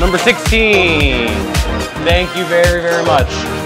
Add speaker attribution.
Speaker 1: Number 16. Thank you very, very much.